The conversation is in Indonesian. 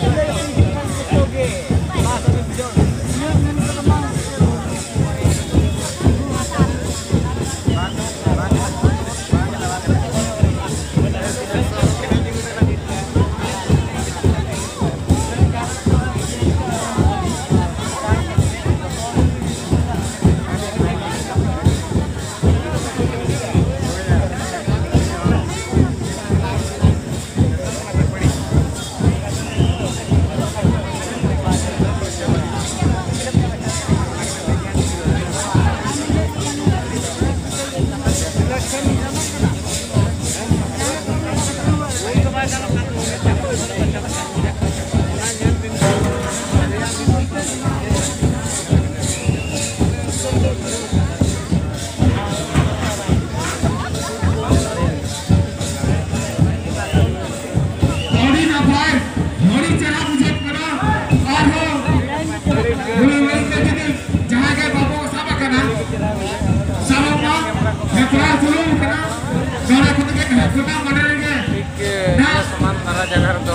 ¡Vamos! सुनो